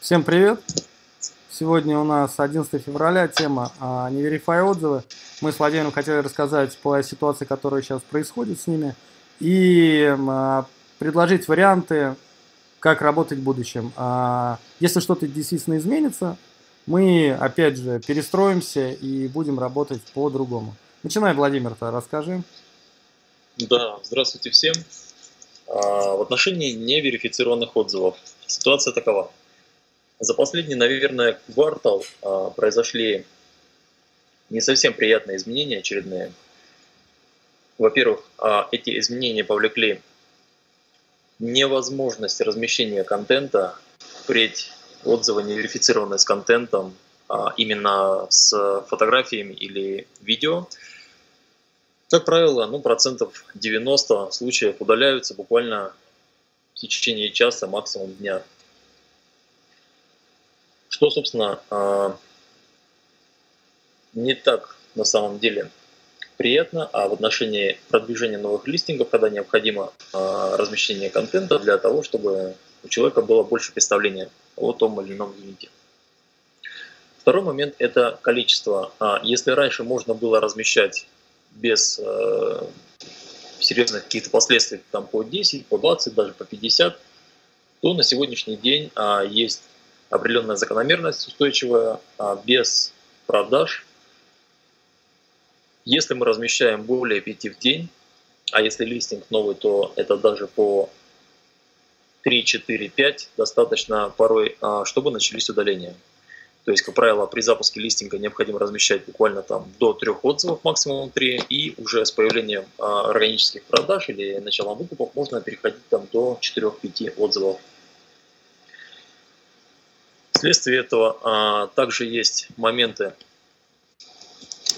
Всем привет! Сегодня у нас 11 февраля, тема а, «Не верифай отзывы». Мы с Владимиром хотели рассказать по ситуации, которая сейчас происходит с ними, и а, предложить варианты, как работать в будущем. А, если что-то действительно изменится, мы, опять же, перестроимся и будем работать по-другому. Начинай, Владимир, расскажи. Да, здравствуйте всем. В отношении неверифицированных отзывов ситуация такова – за последний, наверное, квартал а, произошли не совсем приятные изменения очередные. Во-первых, а, эти изменения повлекли невозможность размещения контента, впредь отзывы не верифицированные с контентом, а именно с фотографиями или видео. Как правило, ну, процентов 90 случаев удаляются буквально в течение часа, максимум дня. Что, собственно, а, не так на самом деле приятно, а в отношении продвижения новых листингов, когда необходимо а, размещение контента для того, чтобы у человека было больше представления о том или ином юните. Второй момент – это количество. А, если раньше можно было размещать без э, серьезных каких-то последствий, там по 10, по 20, даже по 50, то на сегодняшний день есть определенная закономерность устойчивая, а без продаж. Если мы размещаем более 5 в день, а если листинг новый, то это даже по 3, 4, 5 достаточно порой, а, чтобы начались удаления. То есть, как правило, при запуске листинга необходимо размещать буквально там до трех отзывов, максимум 3, и уже с появлением а, органических продаж или началом выкупов можно переходить там до 4-5 отзывов. Вследствие этого а, также есть моменты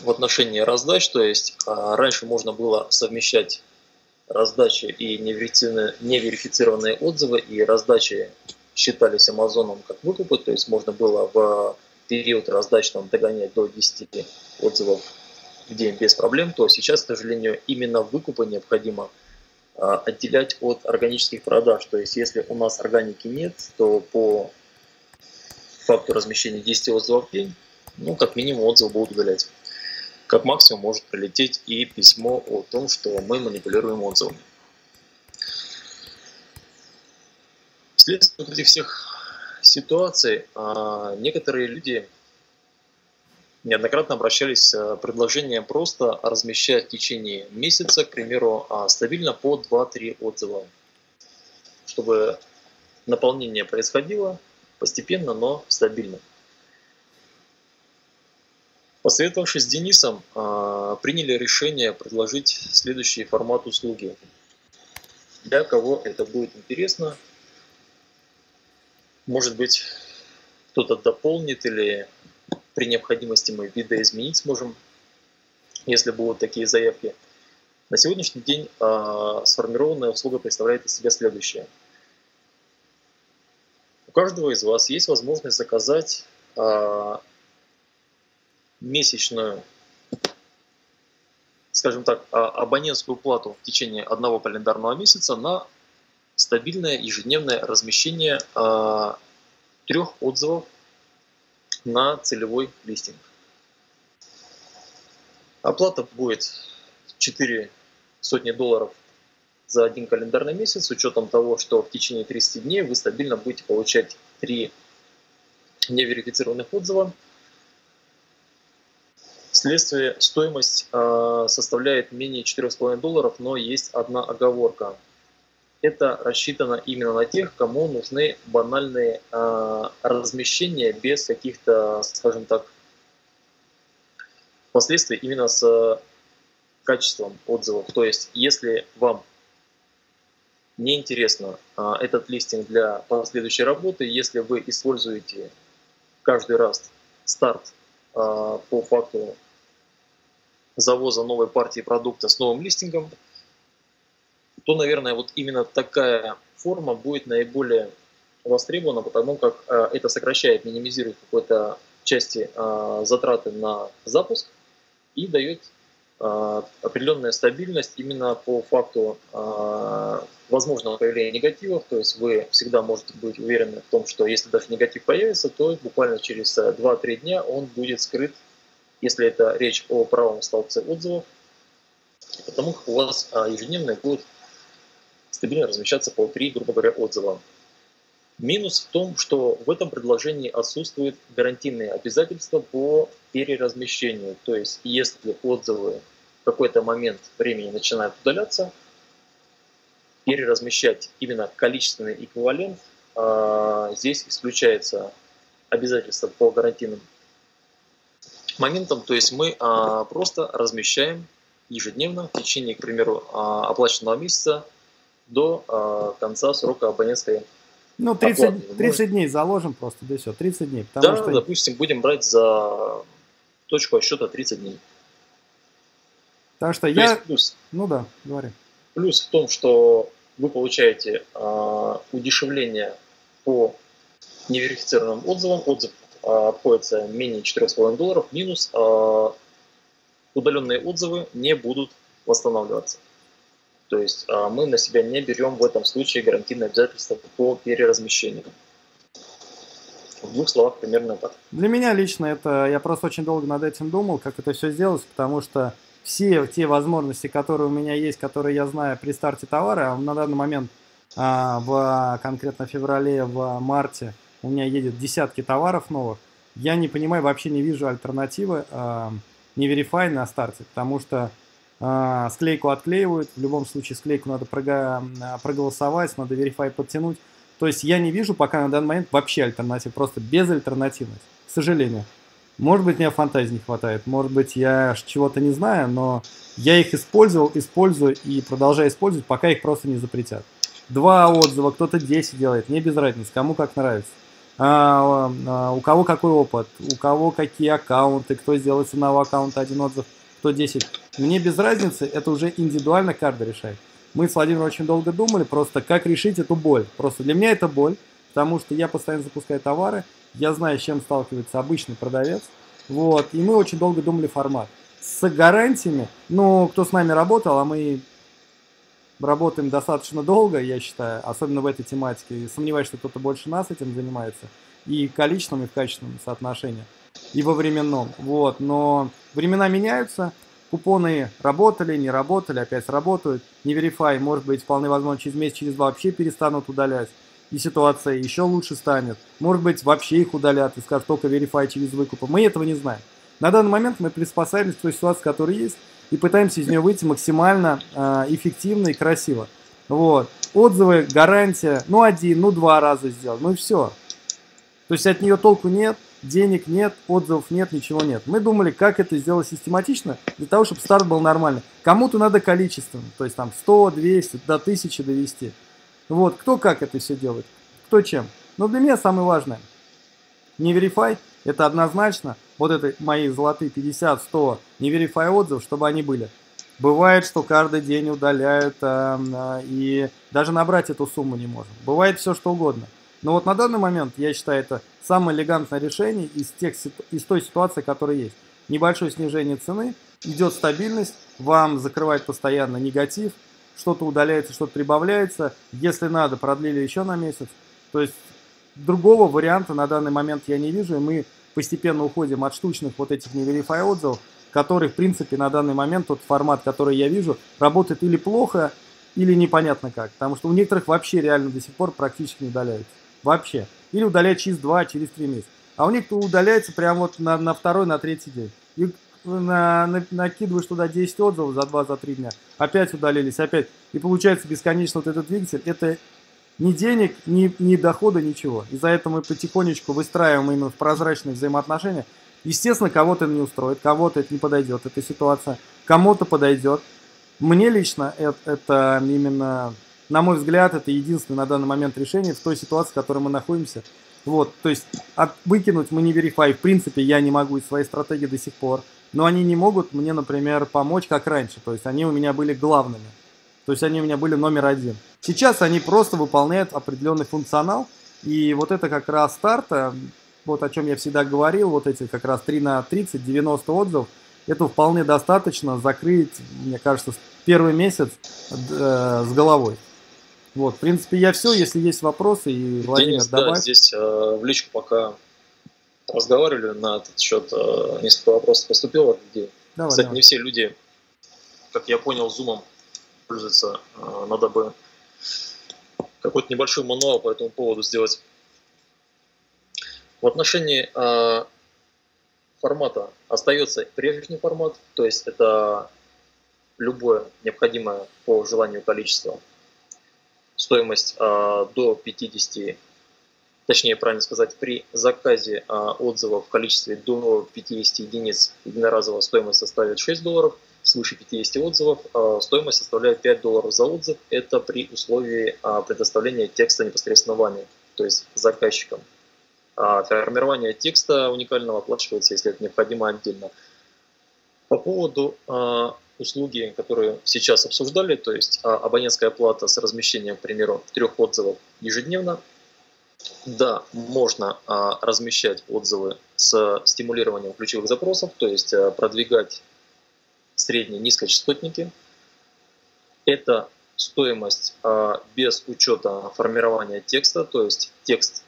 в отношении раздач, то есть а, раньше можно было совмещать раздачи и неверифицированные отзывы, и раздачи считались Амазоном как выкупы, то есть можно было в период раздач там, догонять до 10 отзывов в день без проблем, то сейчас, к сожалению, именно выкупы необходимо а, отделять от органических продаж. То есть если у нас органики нет, то по факту размещения 10 отзывов в день, ну, как минимум отзывы будут удалять. Как максимум может прилететь и письмо о том, что мы манипулируем отзывами. Вследствие этих всех ситуаций а, некоторые люди неоднократно обращались с предложением просто размещать в течение месяца, к примеру, а, стабильно по 2-3 отзыва, чтобы наполнение происходило, постепенно, но стабильно. Посоветовавшись с Денисом, а, приняли решение предложить следующий формат услуги. Для кого это будет интересно, может быть, кто-то дополнит или при необходимости мы видоизменить сможем, если будут такие заявки. На сегодняшний день э, сформированная услуга представляет из себя следующее – каждого из вас есть возможность заказать э, месячную, скажем так, а, абонентскую плату в течение одного календарного месяца на стабильное ежедневное размещение э, трех отзывов на целевой листинг. Оплата будет 4 сотни долларов за один календарный месяц с учетом того, что в течение 30 дней вы стабильно будете получать 3 неверифицированных отзыва. Вследствие стоимость э, составляет менее 4,5 долларов, но есть одна оговорка. Это рассчитано именно на тех, кому нужны банальные э, размещения без каких-то, скажем так, последствий именно с качеством отзывов. То есть, если вам мне интересно а, этот листинг для последующей работы. Если вы используете каждый раз старт а, по факту завоза новой партии продукта с новым листингом, то, наверное, вот именно такая форма будет наиболее востребована, потому как а, это сокращает, минимизирует какой-то части затраты на запуск и дает определенная стабильность именно по факту возможного появления негативов, то есть вы всегда можете быть уверены в том, что если даже негатив появится, то буквально через 2-3 дня он будет скрыт, если это речь о правом столбце отзывов, потому как у вас ежедневно будет стабильно размещаться по 3, грубо говоря, отзыва. Минус в том, что в этом предложении отсутствуют гарантийные обязательства по переразмещению. То есть, если отзывы в какой-то момент времени начинают удаляться, переразмещать именно количественный эквивалент, а, здесь исключается обязательство по гарантийным моментам. То есть мы а, просто размещаем ежедневно в течение, к примеру, а, оплаченного месяца до конца срока абонентской ну, 30, 30 дней заложим просто, да все, 30 дней. Потому да, что... допустим, будем брать за точку отсчета 30 дней. Потому что То я... Плюс, ну да, говори. Плюс в том, что вы получаете э, удешевление по неверифицированным отзывам. Отзыв э, обходится менее 4,5 долларов. Минус э, удаленные отзывы не будут восстанавливаться. То есть а, мы на себя не берем в этом случае гарантийные обязательства по переразмещению. В двух словах примерно так. Для меня лично это, я просто очень долго над этим думал, как это все сделать, потому что все те возможности, которые у меня есть, которые я знаю при старте товара, а на данный момент а, в конкретно феврале, в марте у меня едет десятки товаров новых, я не понимаю, вообще не вижу альтернативы не Verify на старте, потому что склейку отклеивают, в любом случае склейку надо проголосовать, надо Verify подтянуть. То есть я не вижу пока на данный момент вообще альтернатив, просто безальтернативность, к сожалению. Может быть, мне фантазии не хватает, может быть, я чего-то не знаю, но я их использовал, использую и продолжаю использовать, пока их просто не запретят. Два отзыва, кто-то 10 делает, мне без разницы, кому как нравится. А, а, у кого какой опыт, у кого какие аккаунты, кто сделает с одного аккаунта один отзыв, кто 10. Мне без разницы, это уже индивидуально каждый решает. Мы с Владимиром очень долго думали просто, как решить эту боль. Просто для меня это боль, потому что я постоянно запускаю товары, я знаю, с чем сталкивается обычный продавец. Вот, и мы очень долго думали формат. С гарантиями, ну, кто с нами работал, а мы работаем достаточно долго, я считаю, особенно в этой тематике. Сомневаюсь, что кто-то больше нас этим занимается. И в количественном, и в качественном соотношении. И во временном. Вот. Но времена меняются. Купоны работали, не работали, опять работают. Не Verify, может быть, вполне возможно, через месяц, через два вообще перестанут удалять. И ситуация еще лучше станет. Может быть, вообще их удалят и скажут только Verify через выкупы. Мы этого не знаем. На данный момент мы приспосабливаемся к той ситуации, которая есть, и пытаемся из нее выйти максимально э, эффективно и красиво. Вот. Отзывы, гарантия, ну один, ну два раза сделать, ну и все. То есть от нее толку нет, денег нет, отзывов нет, ничего нет. Мы думали, как это сделать систематично, для того, чтобы старт был нормальный. Кому-то надо количественно, то есть там 100, 200, до 1000 довести. Вот, кто как это все делает, кто чем. Но для меня самое важное, не Verify, это однозначно, вот это мои золотые 50, 100, не Verify отзывов, чтобы они были. Бывает, что каждый день удаляют, э, э, и даже набрать эту сумму не можем. Бывает все, что угодно. Но вот на данный момент, я считаю, это самое элегантное решение из, тех, из той ситуации, которая есть. Небольшое снижение цены, идет стабильность, вам закрывает постоянно негатив, что-то удаляется, что-то прибавляется. Если надо, продлили еще на месяц. То есть другого варианта на данный момент я не вижу, и мы постепенно уходим от штучных вот этих не verify отзывов, которые, в принципе, на данный момент тот формат, который я вижу, работает или плохо, или непонятно как. Потому что у некоторых вообще реально до сих пор практически не удаляется. Вообще. Или удаляет через 2, через 3 месяца. А у них то удаляется прямо вот на, на второй, на третий день. И на, на, накидываешь туда 10 отзывов за 2, за 3 дня. Опять удалились, опять. И получается бесконечно вот этот двигатель. Это ни денег, ни, ни дохода, ничего. Из-за этого мы потихонечку выстраиваем именно в прозрачные взаимоотношения. Естественно, кого-то не устроит, кого-то это не подойдет, эта ситуация. Кому-то подойдет. Мне лично это, это именно на мой взгляд, это единственное на данный момент решение в той ситуации, в которой мы находимся. Вот, то есть от, выкинуть мы не Verify, в принципе, я не могу из своей стратегии до сих пор. Но они не могут мне, например, помочь, как раньше. То есть они у меня были главными. То есть они у меня были номер один. Сейчас они просто выполняют определенный функционал. И вот это как раз старта, вот о чем я всегда говорил, вот эти как раз 3 на 30, 90 отзывов, этого вполне достаточно закрыть, мне кажется, первый месяц э, с головой. Вот, в принципе, я все. Если есть вопросы, и Владимир Денис, добавь. Да, здесь э, в личку пока разговаривали на этот счет, э, несколько вопросов поступило от людей. Давай, Кстати, давай. не все люди, как я понял, зумом пользуются. Э, надо бы какой-то небольшой мануал по этому поводу сделать. В отношении э, формата остается прежний формат, то есть это любое необходимое по желанию количество. Стоимость э, до 50, точнее правильно сказать, при заказе э, отзывов в количестве до 50 единиц единоразовая стоимость составит 6 долларов, свыше 50 отзывов э, стоимость составляет 5 долларов за отзыв, это при условии э, предоставления текста непосредственно вами, то есть заказчиком. А формирование текста уникального оплачивается, если это необходимо отдельно. По поводу а, услуги, которые сейчас обсуждали, то есть а, абонентская плата с размещением, к примеру, трех отзывов ежедневно. Да, можно а, размещать отзывы с стимулированием ключевых запросов, то есть а, продвигать средние низкочастотники. Это стоимость без учета формирования текста, то есть текст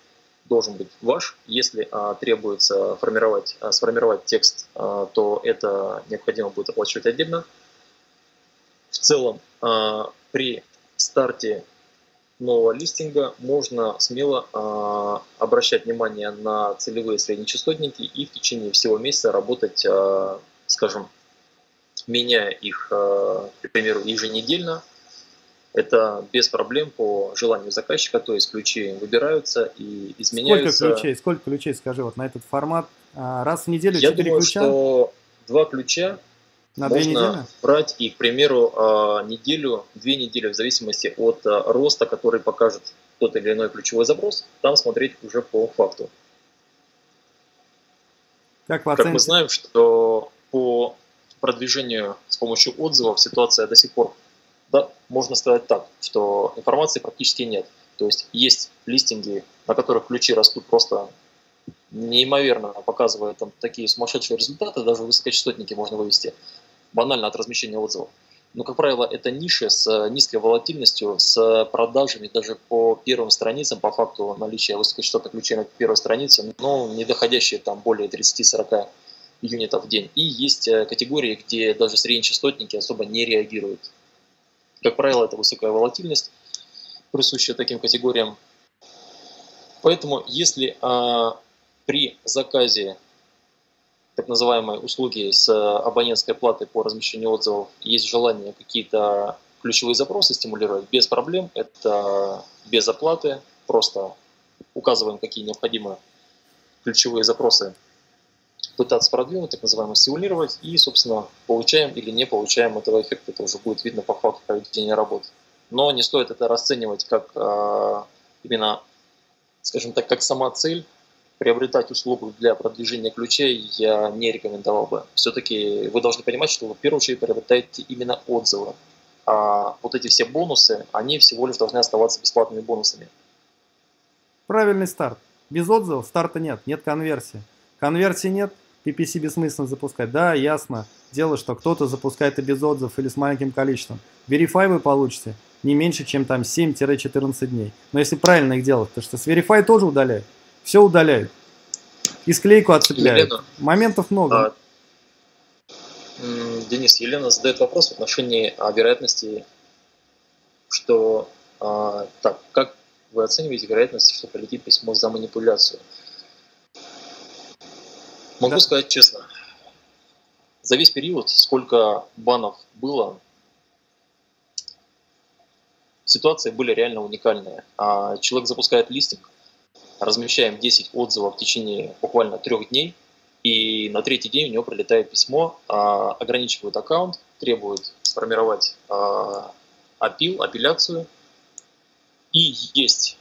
должен быть ваш. Если а, требуется формировать, а, сформировать текст, а, то это необходимо будет оплачивать отдельно. В целом, а, при старте нового листинга можно смело а, обращать внимание на целевые среднечастотники и в течение всего месяца работать, а, скажем, меняя их, а, к примеру, еженедельно, это без проблем по желанию заказчика, то есть ключи выбираются и изменяются. Сколько ключей, сколько ключей, скажи, вот на этот формат? А, раз в неделю Я думаю, ключа? что два ключа на можно две недели? брать и, к примеру, а, неделю, две недели, в зависимости от а, роста, который покажет тот или иной ключевой запрос, там смотреть уже по факту. Как, как мы знаем, что по продвижению с помощью отзывов ситуация до сих пор можно сказать так, что информации практически нет. То есть есть листинги, на которых ключи растут просто неимоверно, показывая там такие сумасшедшие результаты, даже высокочастотники можно вывести банально от размещения отзывов. Но, как правило, это ниши с низкой волатильностью, с продажами даже по первым страницам, по факту наличия высокочастотных ключей на первой странице, но не доходящие там более 30-40 юнитов в день. И есть э, категории, где даже среднечастотники особо не реагируют как правило, это высокая волатильность, присущая таким категориям. Поэтому если а, при заказе так называемой услуги с абонентской платой по размещению отзывов есть желание какие-то ключевые запросы стимулировать, без проблем, это без оплаты, просто указываем, какие необходимы ключевые запросы пытаться продвинуть, так называемо стимулировать, и, собственно, получаем или не получаем этого эффекта, это уже будет видно по факту проведения работы. Но не стоит это расценивать как э, именно, скажем так, как сама цель, приобретать услугу для продвижения ключей я не рекомендовал бы. Все-таки вы должны понимать, что вы в первую очередь приобретаете именно отзывы. А вот эти все бонусы, они всего лишь должны оставаться бесплатными бонусами. Правильный старт. Без отзывов старта нет, нет конверсии. Конверсии нет, PPC бессмысленно запускать. Да, ясно. Дело, что кто-то запускает и без отзывов или с маленьким количеством. Verify вы получите не меньше, чем там 7-14 дней. Но если правильно их делать, то что с Verify тоже удаляют. Все удаляют. И склейку отцепляют. Елена, Моментов много. А, Денис, Елена задает вопрос в отношении а, вероятности, что а, так, как вы оцениваете вероятность, что полетит письмо за манипуляцию? Могу да. сказать честно, за весь период, сколько банов было, ситуации были реально уникальные. А человек запускает листинг, размещаем 10 отзывов в течение буквально трех дней, и на третий день у него прилетает письмо, а, ограничивают аккаунт, требуют сформировать а, апил, апелляцию. И есть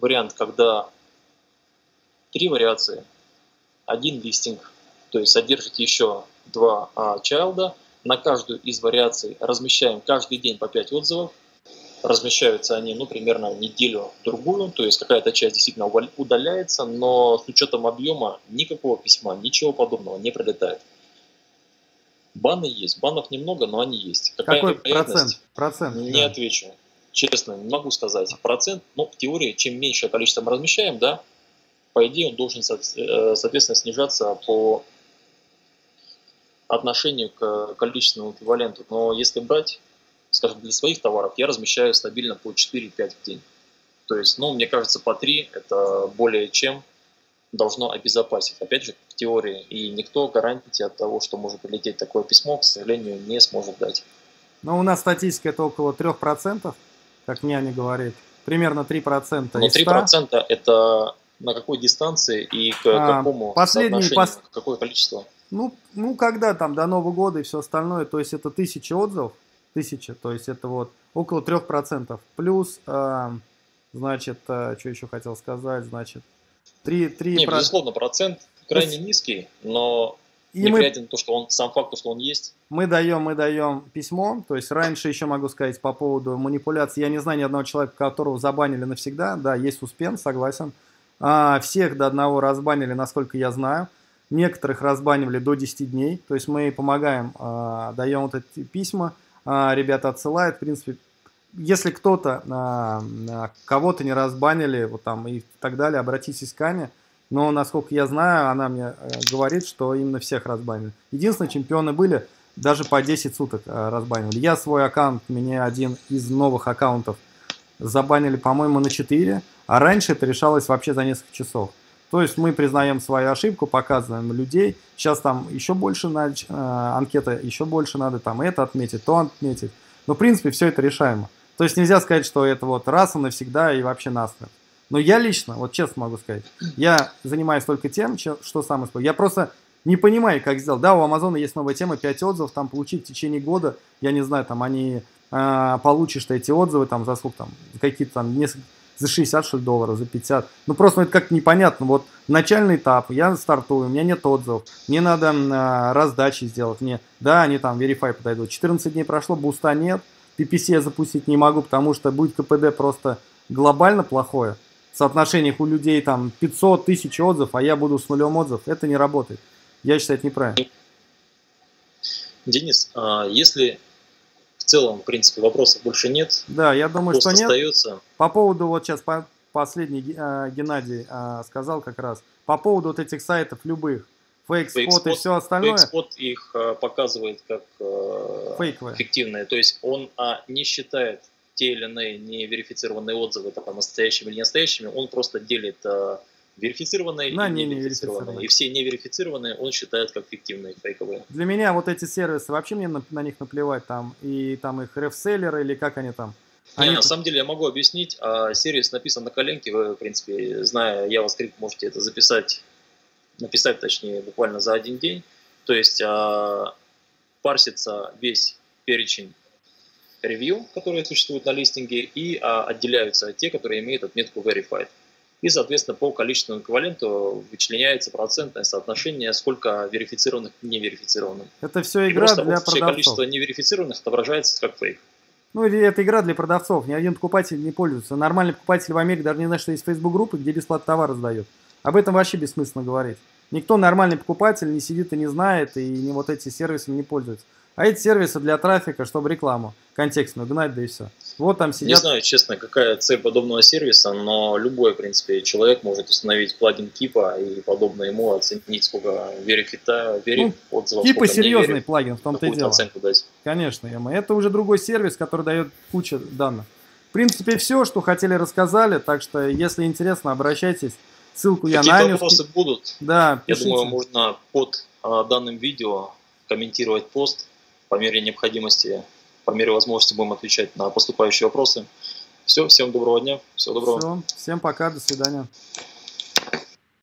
вариант, когда три вариации – один листинг, то есть содержит еще два а, чайлда. На каждую из вариаций размещаем каждый день по 5 отзывов. Размещаются они ну, примерно неделю-другую, то есть какая-то часть действительно удаляется, но с учетом объема никакого письма, ничего подобного не прилетает. Баны есть. Банов немного, но они есть. Какая Какой процент? процент? Не да. отвечу. Честно, не могу сказать. Процент, ну, в теории, чем меньшее количество мы размещаем, да, по идее, он должен, э, соответственно, снижаться по отношению к количественному эквиваленту. Но если брать, скажем, для своих товаров, я размещаю стабильно по 4-5 в день. То есть, ну, мне кажется, по 3 это более чем должно обезопасить. Опять же, в теории. И никто гарантии от того, что может прилететь такое письмо, к сожалению, не сможет дать. Но у нас статистика это около 3%, как мне они говорят. Примерно 3%. Но 3% это на какой дистанции и к а, какому последний, пос... какое количество? Ну, ну, когда там до Нового года и все остальное, то есть это тысяча отзывов, тысяча, то есть это вот около трех процентов. Плюс, э, значит, э, что еще хотел сказать, значит, 3, 3 Не, безусловно, процент крайне есть... низкий, но и мы, то, что он, сам факт, то, что он есть. Мы даем, мы даем письмо, то есть раньше еще могу сказать по поводу манипуляции, я не знаю ни одного человека, которого забанили навсегда, да, есть суспен, согласен. А, всех до одного разбанили, насколько я знаю. Некоторых разбанивали до 10 дней. То есть мы помогаем, а, даем вот эти письма, а, ребята отсылают. В принципе, если кто-то, а, кого-то не разбанили, вот там и так далее, обратитесь к Ане. Но, насколько я знаю, она мне э, говорит, что именно всех разбанили. Единственное, чемпионы были, даже по 10 суток разбанивали. Я свой аккаунт, мне один из новых аккаунтов забанили, по-моему, на 4, а раньше это решалось вообще за несколько часов. То есть мы признаем свою ошибку, показываем людей. Сейчас там еще больше на, э, анкета, еще больше надо там это отметить, то отметить. Но в принципе все это решаемо. То есть нельзя сказать, что это вот раз и навсегда и вообще насмерть. Но я лично, вот честно могу сказать, я занимаюсь только тем, что сам использую. Я просто не понимаю, как сделать. Да, у Амазона есть новая тема, 5 отзывов, там получить в течение года, я не знаю, там они э, получишь эти отзывы там за сколько там, какие-то там несколько за 60 что ли, долларов, за 50. Ну просто ну, это как непонятно. Вот начальный этап, я стартую, у меня нет отзывов, мне надо а, раздачи сделать. Мне, да, они там Verify подойдут. 14 дней прошло, буста нет, PPC я запустить не могу, потому что будет КПД просто глобально плохое. Соотношение у людей там 500 тысяч отзывов, а я буду с нулем отзывов. Это не работает. Я считаю, это неправильно. Денис, а если целом, в принципе, вопросов больше нет. Да, я думаю, что нет. Остается... По поводу, вот сейчас по, последний э, Геннадий э, сказал как раз, по поводу вот этих сайтов любых, фейк-спот и все остальное. Фейк-спот их э, показывает как э, Фейковые. То есть он а, не считает те или иные неверифицированные отзывы там, настоящими или не настоящими, он просто делит э, верифицированные на и неверифицированные. И все неверифицированные он считает как фиктивные, фейковые. Для меня вот эти сервисы, вообще мне на, на них наплевать, там, и там их рефселлеры, или как они там. Они... Не, на самом деле я могу объяснить, а сервис написан на коленке, вы, в принципе, зная JavaScript, можете это записать, написать, точнее, буквально за один день. То есть а, парсится весь перечень ревью, которые существуют на листинге, и а, отделяются те, которые имеют отметку Verified. И, соответственно, по количественному эквиваленту вычленяется процентное соотношение, сколько верифицированных и неверифицированных. Это все игра для продавцов. количество неверифицированных отображается как фейк. Ну, или это игра для продавцов. Ни один покупатель не пользуется. Нормальный покупатель в Америке даже не знает, что есть Facebook-группы, где бесплатно товар раздают. Об этом вообще бессмысленно говорить. Никто нормальный покупатель не сидит и не знает, и не вот эти сервисы не пользуются. А эти сервисы для трафика, чтобы рекламу контекстную гнать, да и все. Вот там сидят... Не знаю, честно, какая цель подобного сервиса, но любой, в принципе, человек может установить плагин Кипа и подобно ему оценить, сколько верифита, вериф ну, отзывов. Кипа серьезный вериф, плагин, в том-то и дело. Оценку дать. Конечно, Яма. Это уже другой сервис, который дает кучу данных. В принципе, все, что хотели, рассказали. Так что, если интересно, обращайтесь. Ссылку я на вопросы будут. Да, пишите. Я думаю, можно под а, данным видео комментировать пост по мере необходимости, по мере возможности будем отвечать на поступающие вопросы. Все, всем доброго дня, всего доброго. Все, всем пока, до свидания.